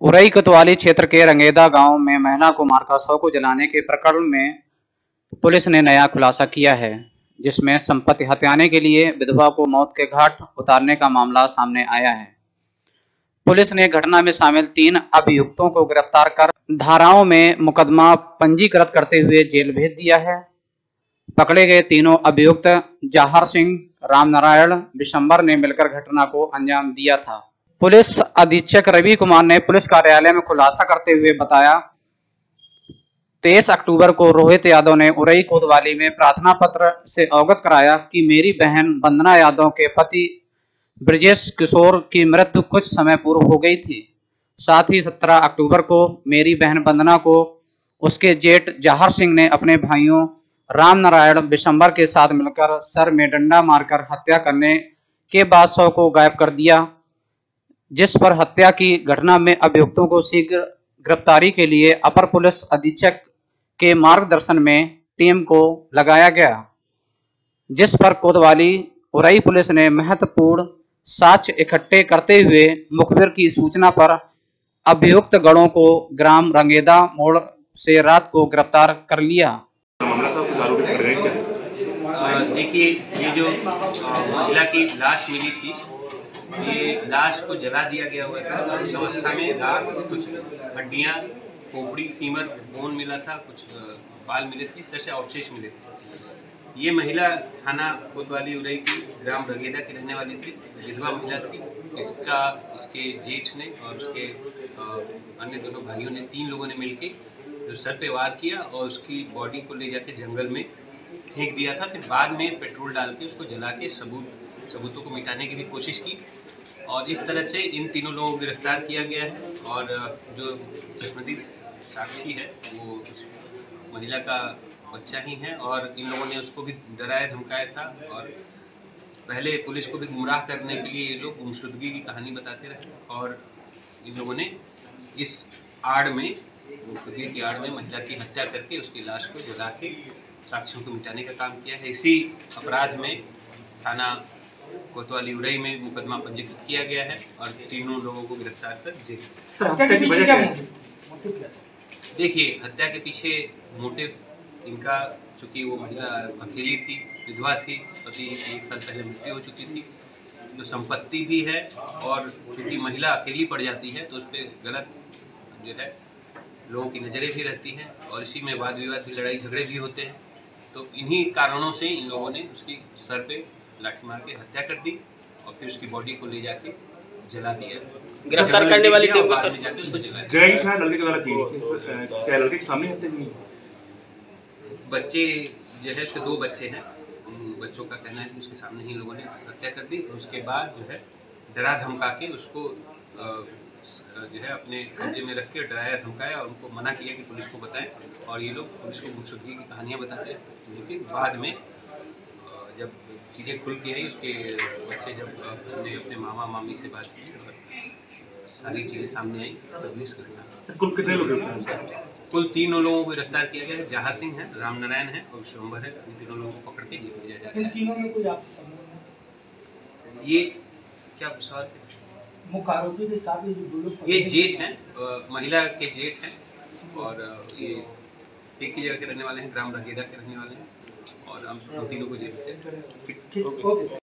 उरई कोतवाली क्षेत्र के रंगेदा गाँव में महिला को मारकर शव को जलाने के प्रकरण में पुलिस ने नया खुलासा किया है, जिसमें संपत्ति हत्याने के लिए विधवा को मौत के घाट उतारने का मामला सामने आया है। पुलिस ने घटना में शामिल तीन अभियुक्तों को गिरफ़्तार कर धाराओं में मुकदमा पंजीकृत करते हुए जेल भेज दिया है। पकड़े गए तीनों अभियुक्त जाहर सिंह, रामनारायण विशंबर ने मिलकर घटना को अंजाम दिया था। पुलिस अधीक्षक रवि कुमार ने पुलिस कार्यालय में खुलासा करते हुए बताया, तेईस अक्टूबर को रोहित यादव ने उरई कोतवाली में प्रार्थना पत्र से अवगत कराया कि मेरी बहन वंदना यादव के पति ब्रजेश किशोर की मृत्यु कुछ समय पूर्व हो गई थी। साथ ही 17 अक्टूबर को मेरी बहन वंदना को उसके जेठ जहर सिंह ने अपने भाइयों राम नारायण बिशंबर के साथ मिलकर सर में डंडा मारकर हत्या करने के बाद शव को गायब कर दिया। जिस पर हत्या की घटना में अभियुक्तों को शीघ्र गिरफ्तारी के लिए अपर पुलिस अधीक्षक के मार्गदर्शन में टीम को लगाया गया, जिस पर कोतवाली उरई पुलिस ने महत्वपूर्ण साक्ष्य इकट्ठे करते हुए मुखबिर की सूचना पर अभियुक्त गणों को ग्राम रंगेदा मोड़ से रात को गिरफ़्तार कर लिया। देखिए, ये जो महिला की लाश मिली थी ये लाश को जला दिया गया हुआ था उस अवस्था में को कुछ हड्डियाँ, खोपड़ी, फीमर, बोन मिला था, कुछ बाल मिले थे, इस तरह से अवशेष मिले थे। ये महिला थाना कोतवाली उरई की ग्राम रगेदा की रहने वाली थी, विधवा महिला थी। इसका, उसके जेठ ने और उसके अन्य दोनों भाइयों ने, तीन लोगों ने मिलकर सर पे वार किया और उसकी बॉडी को ले जाके जंगल में फेंक दिया था, फिर बाद में पेट्रोल डाल के उसको जला के सबूत सबूतों को मिटाने की भी कोशिश की और इस तरह से इन तीनों लोगों को गिरफ़्तार किया गया है और जो चश्मदीद साक्षी है, वो उस महिला का बच्चा ही है और इन लोगों ने उसको भी डराया, धमकाया था और पहले पुलिस को भी गुमराह करने के लिए ये लोग गुमशुदगी की कहानी बताते रहे और इन लोगों ने इस आड़ में, गुमशुदगी की आड़ में महिला की हत्या करके उसकी लाश को जला के साक्ष्यों को मिटाने का काम किया है। इसी अपराध में थाना कोतवाली उरई में मुकदमा पंजीकृत किया गया है और तीनों लोगों को गिरफ़्तार कर जेल? देखिए हत्या के पीछे मोटिव इनका चूँकि वो महिला अकेली थी विधवा थी पति एक साल पहले मृत्यु हो चुकी थी तो संपत्ति भी है और क्योंकि महिला अकेली पड़ जाती है तो उस पर गलत जो है लोगों की नज़रें भी रहती हैं और इसी में वाद विवाद भी लड़ाई झगड़े भी होते हैं। तो इन्हीं कारणों से इन लोगों ने उसकी सर पे लाठी मार के हत्या कर दी और फिर उसकी बॉडी को ले जाके जला दिया। गिरफ़्तार करने वाली टीम को सर- जय की शायद लड़के। के द्वारा की क्या लड़के के सामने हत्या की? बच्चे जो है उसके दो बच्चे हैं। उन बच्चों का कहना है कि उसके सामने ही लोगों ने हत्या कर दी और उसके बाद जो है डरा धमका के उसको जो है अपने कब्जे में रख के डराया धमकाया और उनको मना किया कि पुलिस को बताएँ। और ये लोग पुलिस को गुमशुदगी की कहानियाँ बताते हैं। लेकिन बाद में जब चीज़ें खुल के आई उसके बच्चे जब अपने अपने मामा मामी से बात की और सारी चीज़ें सामने आई तभी इस घटना कुल कितने लोग कुल तीनों लोगों को गिरफ़्तार किया गया है। जहार सिंह है राम नारायण है और विश्वम्भर है। इन तीनों लोगों को पकड़ के जेल भेजा जा रहा तीनों में कोई आपसी संबंध है? ये क्या सवाल मुख्य आरोपी के साथ ये जेठ हैं महिला के जेठ हैं और ये एक ही जगह के रहने वाले हैं ग्राम रगेदा के रहने वाले हैं। और हम दो तीनों को देखते हैं।